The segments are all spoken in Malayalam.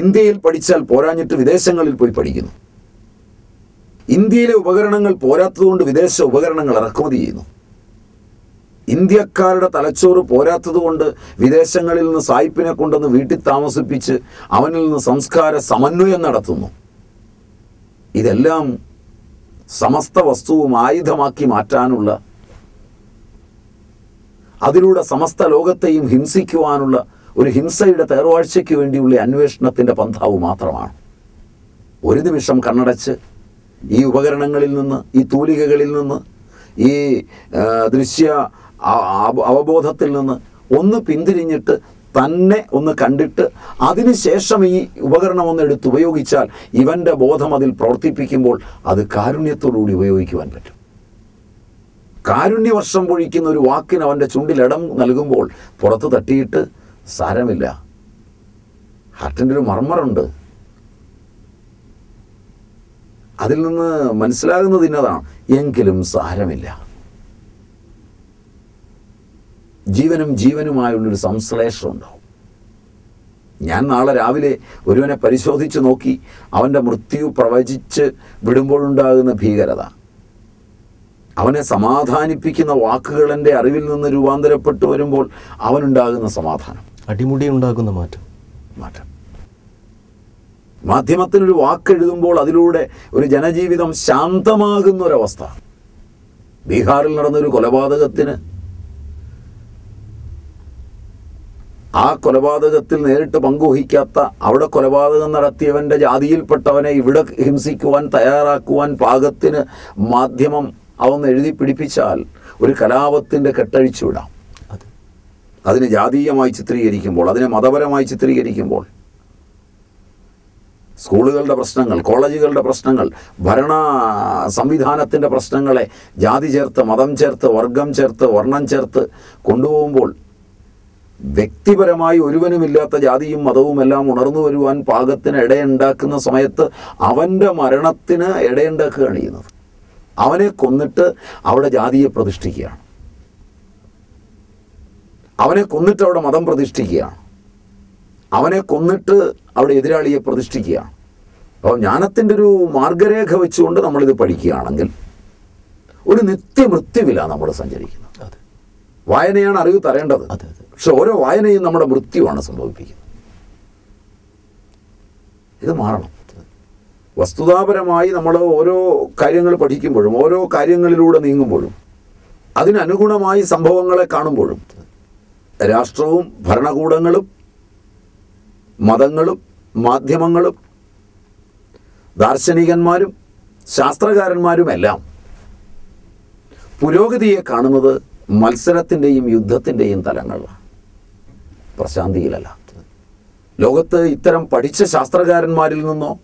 ഇന്ത്യയിൽ പഠിച്ചാൽ പോരാഞ്ഞിട്ട് വിദേശങ്ങളിൽ പോയി പഠിക്കുന്നു. ഇന്ത്യയിലെ ഉപകരണങ്ങൾ പോരാത്തതുകൊണ്ട് വിദേശ ഉപകരണങ്ങൾ ഇറക്കുമതി ചെയ്യുന്നു. ഇന്ത്യക്കാരുടെ തലച്ചോറ് പോരാത്തതുകൊണ്ട് വിദേശങ്ങളിൽ നിന്ന് സായിപ്പിനെ കൊണ്ടുവന്ന് വീട്ടിൽ താമസിപ്പിച്ച് അവനിൽ നിന്ന് സംസ്കാര സമന്വയം നടത്തുന്നു. ഇതെല്ലാം സമസ്ത വസ്തുവും ആയുധമാക്കി മാറ്റാനുള്ള അതിലൂടെ സമസ്ത ലോകത്തെയും ഹിംസിക്കുവാനുള്ള ഒരു ഹിംസയുടെ തേർവാഴ്ചയ്ക്ക് വേണ്ടിയുള്ള അന്വേഷണത്തിന്റെ പന്ഥാവ് മാത്രമാണ്. ഒരു നിമിഷം കണ്ണടച്ച് ഈ ഉപകരണങ്ങളിൽ നിന്ന് ഈ തൂലികകളിൽ നിന്ന് ഈ ദൃശ്യ അവബോധത്തിൽ നിന്ന് ഒന്ന് പിന്തിരിഞ്ഞിട്ട് തന്നെ ഒന്ന് കണ്ടിട്ട് അതിനുശേഷം ഈ ഉപകരണം ഒന്ന് എടുത്ത് ഉപയോഗിച്ചാൽ ഇവന്റെ ബോധം അതിൽ പ്രവർത്തിപ്പിക്കുമ്പോൾ അത് കാരുണ്യത്തോടുകൂടി ഉപയോഗിക്കുവാൻ പറ്റും. കാരുണ്യവർഷം പൊഴിക്കുന്ന ഒരു വാക്കിന് അവന്റെ ചുണ്ടിലിടം നൽകുമ്പോൾ പുറത്ത് തട്ടിയിട്ട് സാരമില്ല. ഹാർട്ടിന്റെ ഒരു മർമ്മറുണ്ട്. അതിൽ നിന്ന് മനസ്സിലാകുന്നത് ഇന്നതാണ്. എങ്കിലും സാരമില്ല. ജീവനും ജീവനുമായുള്ളൊരു സംശ്ലേഷം ഉണ്ടാവും ഞാൻ നാളെ രാവിലെ ഒരുവനെ പരിശോധിച്ച് നോക്കി അവന്റെ മൃത്യു പ്രവചിച്ച് വിടുമ്പോഴുണ്ടാകുന്ന ഭീകരത. അവനെ സമാധാനിപ്പിക്കുന്ന വാക്കുകൾ എന്റെ അറിവിൽ നിന്ന് രൂപാന്തരപ്പെട്ടു വരുമ്പോൾ അവനുണ്ടാകുന്ന സമാധാനം. അടിമുടി ഉണ്ടാക്കുന്ന മാറ്റം. മാറ്റം. മാധ്യമത്തിനൊരു വാക്കെഴുതുമ്പോൾ അതിലൂടെ ഒരു ജനജീവിതം ശാന്തമാകുന്ന ഒരവസ്ഥ ബീഹാറിൽ നടന്നൊരു കൊലപാതകത്തിന് ആ കൊലപാതകത്തിൽ നേരിട്ട് പങ്കുവഹിക്കാത്ത അവിടെ കൊലപാതകം നടത്തിയവന്റെ ജാതിയിൽപ്പെട്ടവനെ ഇവിടെ ഹിംസിക്കുവാൻ തയ്യാറാക്കുവാൻ പാകത്തിന് മാധ്യമം അവന്ന് എഴുതി പിടിപ്പിച്ചാൽ ഒരു കലാപത്തിന്റെ കെട്ടഴിച്ചു വിടാം. അതെ അതിനെ ജാതീയമായി ചിത്രീകരിക്കുമ്പോൾ അതിനെ മതപരമായി ചിത്രീകരിക്കുമ്പോൾ സ്കൂളുകളുടെ പ്രശ്നങ്ങൾ കോളേജുകളുടെ പ്രശ്നങ്ങൾ ഭരണ സംവിധാനത്തിന്റെ പ്രശ്നങ്ങളെ ജാതി ചേർത്ത് മതം ചേർത്ത് വർഗം ചേർത്ത് വർണം ചേർത്ത് കൊണ്ടുപോകുമ്പോൾ വ്യക്തിപരമായി ഒരുവനുമില്ലാത്ത ജാതിയും മതവും എല്ലാം ഉണർന്നു വരുവാൻ പാകത്തിന് ഇടയുണ്ടാക്കുന്ന സമയത്ത് അവന്റെ മരണത്തിന് ഇടയുണ്ടാക്കുകയാണ് ചെയ്യുന്നത്. അവനെ കൊന്നിട്ട് അവിടെ ജാതിയെ പ്രതിഷ്ഠിക്കുകയാണ്. അവനെ കൊന്നിട്ട് അവിടെ മതം പ്രതിഷ്ഠിക്കുകയാണ് അവനെ കൊന്നിട്ട് അവിടെ എതിരാളിയെ പ്രതിഷ്ഠിക്കുകയാണ് അപ്പോൾ ജ്ഞാനത്തിന്റെ ഒരു മാർഗരേഖ വെച്ചുകൊണ്ട് നമ്മളിത് പഠിക്കുകയാണെങ്കിൽ ഒരു നിത്യമൃത്യുവിലാണ് നമ്മൾ സഞ്ചരിക്കുന്നത്. വായനയാണ് അറിവ് തരേണ്ടത്. പക്ഷെ ഓരോ വായനയും നമ്മുടെ മൃത്യുവാണ് സംഭവിപ്പിക്കുന്നത്. ഇത് മാറണം. വസ്തുതാപരമായി നമ്മൾ ഓരോ കാര്യങ്ങൾ പഠിക്കുമ്പോഴും ഓരോ കാര്യങ്ങളിലൂടെ നീങ്ങുമ്പോഴും അതിനനുഗുണമായി സംഭവങ്ങളെ കാണുമ്പോഴും രാഷ്ട്രവും ഭരണകൂടങ്ങളും മതങ്ങളും മാധ്യമങ്ങളും ദാർശനികന്മാരും ശാസ്ത്രകാരന്മാരുമെല്ലാം പുരോഗതിയെ കാണുന്നത് മത്സരത്തിന്റെയും യുദ്ധത്തിന്റെയും തലങ്ങളിലാണ് പ്രശാന്തിയിലല്ല. ലോകത്ത് ഇത്തരം പഠിച്ച ശാസ്ത്രകാരന്മാരിൽ നിന്നോ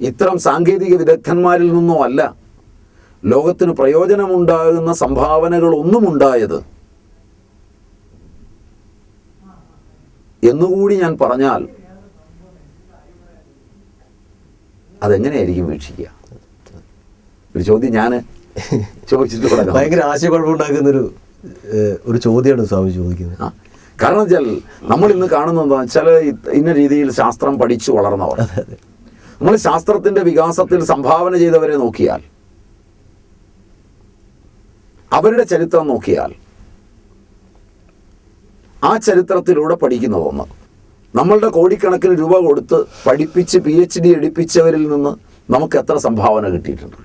ഇത്തരം സാങ്കേതിക വിദഗ്ധന്മാരിൽ നിന്നോ അല്ല ലോകത്തിന് പ്രയോജനമുണ്ടാകുന്ന സംഭാവനകൾ ഒന്നും ഉണ്ടായത് എന്നുകൂടി ഞാൻ പറഞ്ഞാൽ അതെങ്ങനെയായിരിക്കും വീക്ഷിക്കുക? ഒരു ചോദ്യം ഞാൻ ചോദിച്ചിട്ട് ഭയങ്കര ആശയക്കുഴപ്പമുണ്ടാക്കുന്നൊരു ഒരു ഒരു ചോദ്യമാണ് സ്വാമി ചോദിക്കുന്നത്. ആ. കാരണം വെച്ചാൽ നമ്മൾ ഇന്ന് കാണുന്നത് എന്താ വെച്ചാൽ ഇന്ന രീതിയിൽ ശാസ്ത്രം പഠിച്ചു വളർന്നവർ. നമ്മൾ ശാസ്ത്രത്തിന്റെ വികാസത്തിൽ സംഭാവന ചെയ്തവരെ നോക്കിയാൽ അവരുടെ ചരിത്രം നോക്കിയാൽ ആ ചരിത്രത്തിലൂടെ പഠിക്കുന്ന ഒന്ന്. നമ്മളുടെ കോടിക്കണക്കിന് രൂപ കൊടുത്ത് പഠിപ്പിച്ച് പി എച്ച് ഡി എടുപ്പിച്ചവരിൽ നിന്ന് നമുക്ക് എത്ര സംഭാവന കിട്ടിയിട്ടുണ്ട്?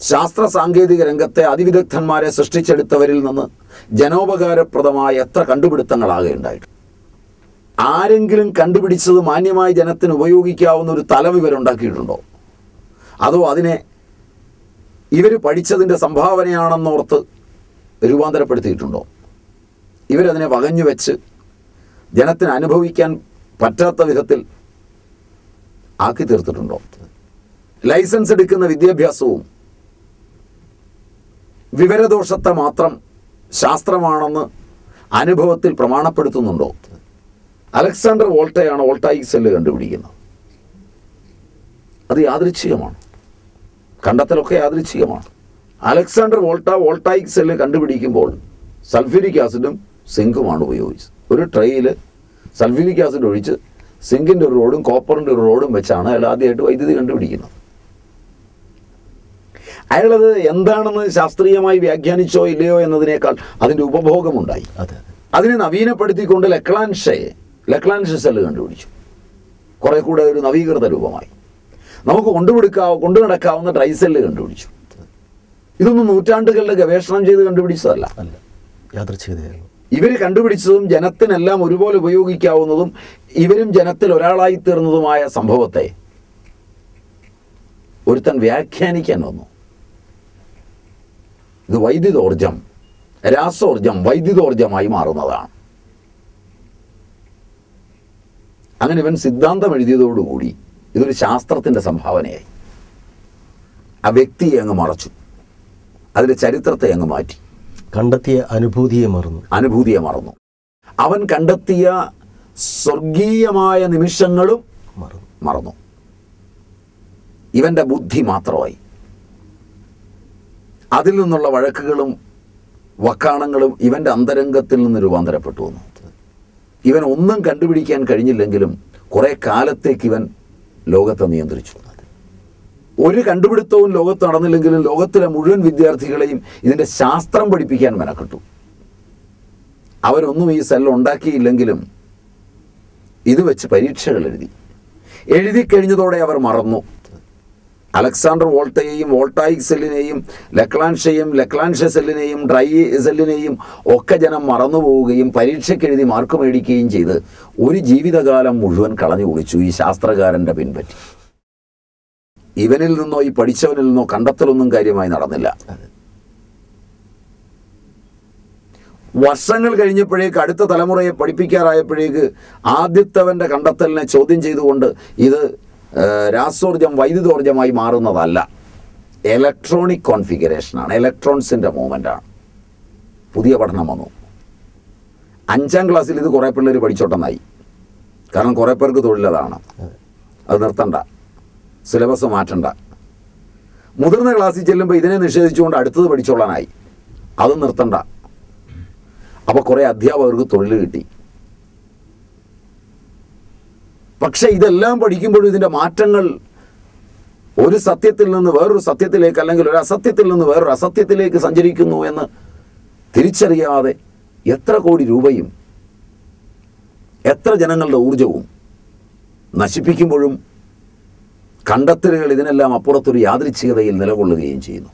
ശാസ്ത്ര സാങ്കേതിക രംഗത്തെ അതിവിദഗ്ധന്മാരെ സൃഷ്ടിച്ചെടുത്തവരിൽ നിന്ന് ജനോപകാരപ്രദമായ എത്ര കണ്ടുപിടുത്തങ്ങളാകെ ഉണ്ടായിട്ടുണ്ട് ആരെങ്കിലും കണ്ടുപിടിച്ചത് മാന്യമായി ജനത്തിന് ഉപയോഗിക്കാവുന്ന ഒരു തലം ഇവരുണ്ടാക്കിയിട്ടുണ്ടോ? അതോ അതിനെ ഇവർ പഠിച്ചതിന്റെ സംഭാവനയാണെന്നോർത്ത് രൂപാന്തരപ്പെടുത്തിയിട്ടുണ്ടോ? ഇവരതിനെ വകഞ്ഞു വെച്ച് ജനത്തിന് അനുഭവിക്കാൻ പറ്റാത്ത വിധത്തിൽ ആക്കി തീർത്തിട്ടുണ്ടോ? ലൈസൻസ് എടുക്കുന്ന വിദ്യാഭ്യാസവും വിവരദോഷത്തെ മാത്രം ശാസ്ത്രമാണെന്ന് അനുഭവത്തിൽ പ്രമാണപ്പെടുത്തുന്നുണ്ടോ? അലക്സാണ്ടർ വോൾട്ടയാണ് വോൾട്ടായിക് സെല്ല് കണ്ടുപിടിക്കുന്നത്. അത് യാദൃച്ഛികമാണ്. കണ്ടെത്തലൊക്കെ യാദൃച്ഛികമാണ്. അലക്സാണ്ടർ വോൾട്ട വോൾട്ടായിക് സെല്ല് കണ്ടുപിടിക്കുമ്പോൾ സൾഫ്യൂരിക് ആസിഡും സിങ്കുമാണ് ഉപയോഗിച്ചത്. ഒരു ട്രെയിൽ സൾഫ്യൂരിക് ആസിഡ് ഒഴിച്ച് സിങ്കിന്റെ ഒരു റോഡും കോപ്പറിന്റെ ഒരു റോഡും വെച്ചാണ് അയാൾ ആദ്യമായിട്ട് വൈദ്യുതി കണ്ടുപിടിക്കുന്നത്. അയാളത് എന്താണെന്ന് ശാസ്ത്രീയമായി വ്യാഖ്യാനിച്ചോ ഇല്ലയോ എന്നതിനേക്കാൾ അതിന്റെ ഉപഭോഗമുണ്ടായി. അതിനെ നവീനപ്പെടുത്തിക്കൊണ്ട് ലെക്ലാൻഷയെ ലെക്ലാൻഷ സെല്ല് കണ്ടുപിടിച്ചു. കുറെ കൂടെ ഒരു നവീകൃത രൂപമായി. നമുക്ക് കൊണ്ടുപിടിക്കാവോ കൊണ്ടു നടക്കാവുന്ന ട്രൈസെല്ല് കണ്ടുപിടിച്ചു. ഇതൊന്നും നൂറ്റാണ്ടുകളുടെ ഗവേഷണം ചെയ്ത് കണ്ടുപിടിച്ചതല്ല. അല്ല യാദൃച്ഛികതയായിരുന്നു ഇവർ കണ്ടുപിടിച്ചതും ജനത്തിനെല്ലാം ഒരുപോലെ ഉപയോഗിക്കാവുന്നതും ഇവരും ജനത്തിൽ ഒരാളായി തീർന്നതുമായ സംഭവത്തെ ഒരുത്തൻ വ്യാഖ്യാനിക്കാൻ വന്നു. ഇത് വൈദ്യുതോർജം രാസോർജം വൈദ്യുതോർജമായി മാറുന്നതാണ്. അങ്ങനെ ഇവൻ സിദ്ധാന്തം എഴുതിയതോടുകൂടി ഇതൊരു ശാസ്ത്രത്തിന്റെ സംഭാവനയായി. ആ വ്യക്തിയെ അങ്ങ് മറച്ചു. അതിന്റെ ചരിത്രത്തെ അങ്ങ് മാറ്റി. കണ്ടെത്തിയ അനുഭൂതിയെ മറന്നു. അനുഭൂതിയെ മറന്നു. അവൻ കണ്ടെത്തിയ സ്വർഗീയമായ നിമിഷങ്ങളും മറന്നു. മറന്നു. ഇവന്റെ ബുദ്ധി മാത്രമായി. അതിൽ നിന്നുള്ള വഴക്കുകളും വക്കാണങ്ങളും ഇവന്റെ അന്തരംഗത്തിൽ നിന്ന് രൂപാന്തരപ്പെട്ടു വന്നു. ഇവൻ ഒന്നും കണ്ടുപിടിക്കാൻ കഴിഞ്ഞില്ലെങ്കിലും കുറേ കാലത്തേക്ക് ഇവൻ ലോകത്തെ നിയന്ത്രിച്ചു ഒരു കണ്ടുപിടുത്തവും ലോകത്ത് നടന്നില്ലെങ്കിലും ലോകത്തിലെ മുഴുവൻ വിദ്യാർത്ഥികളെയും ഇതിന്റെ ശാസ്ത്രം പഠിപ്പിക്കാൻ മെനക്കെട്ടു. അവരൊന്നും ഈ സെൽ ഉണ്ടാക്കിയില്ലെങ്കിലും ഇത് വെച്ച് പരീക്ഷകൾ എഴുതി. എഴുതി കഴിഞ്ഞതോടെ അവർ മറന്നു. അലക്സാണ്ടർ വോൾട്ടയെയും വോൾട്ടായിക് സെല്ലിനെയും ലക്ലാൻഷയും ലക്ലാൻഷ സെല്ലിനെയും ഡ്രൈ സെല്ലിനെയും ഒക്കെ ജനം മറന്നുപോവുകയും പരീക്ഷയ്ക്ക് എഴുതി മാർക്ക് മേടിക്കുകയും ചെയ്ത് ഒരു ജീവിതകാലം മുഴുവൻ കളഞ്ഞു കുളിച്ചു ഈ ശാസ്ത്രകാരന്റെ പിൻപറ്റി. ഇവനിൽ നിന്നോ ഈ പഠിച്ചവനിൽ നിന്നോ കണ്ടെത്തലൊന്നും കാര്യമായി നടന്നില്ല. വർഷങ്ങൾ കഴിഞ്ഞപ്പോഴേക്ക് അടുത്ത തലമുറയെ പഠിപ്പിക്കാറായപ്പോഴേക്ക് ആദ്യത്തവന്റെ കണ്ടെത്തലിനെ ചോദ്യം ചെയ്തുകൊണ്ട് ഇത് രാസോർജം വൈദ്യുതോർജമായി മാറുന്നതല്ല. ഇലക്ട്രോണിക് കോൺഫിഗറേഷനാണ് ഇലക്ട്രോൺസിന്റെ മൂവ്മെന്റാണ് പുതിയ പഠനം വന്നു. അഞ്ചാം ക്ലാസ്സിൽ ഇത് കുറേ പിള്ളേർ പഠിച്ചോട്ടെന്നായി. കാരണം കുറേ പേർക്ക് തൊഴിലതാണ്. അത് നിർത്തണ്ട. സിലബസ് മാറ്റണ്ട. മുതിർന്ന ക്ലാസ്സിൽ ചെല്ലുമ്പോൾ ഇതിനെ നിഷേധിച്ചുകൊണ്ട് അടുത്തത് പഠിച്ചോളാനായി. അത് നിർത്തണ്ട. അപ്പോൾ കുറേ അധ്യാപകർക്ക് തൊഴിൽ കിട്ടി. പക്ഷെ ഇതെല്ലാം പഠിക്കുമ്പോഴും ഇതിന്റെ മാറ്റങ്ങൾ ഒരു സത്യത്തിൽ നിന്ന് വേറൊരു സത്യത്തിലേക്ക് അല്ലെങ്കിൽ ഒരു അസത്യത്തിൽ നിന്ന് വേറൊരു അസത്യത്തിലേക്ക് സഞ്ചരിക്കുന്നു എന്ന് തിരിച്ചറിയാതെ എത്ര കോടി രൂപയും എത്ര ജനങ്ങളുടെ ഊർജവും നശിപ്പിക്കുമ്പോഴും കണ്ടെത്തലുകൾ ഇതിനെല്ലാം അപ്പുറത്തൊരു യാദൃച്ഛികതയിൽ നിലകൊള്ളുകയും ചെയ്യുന്നു.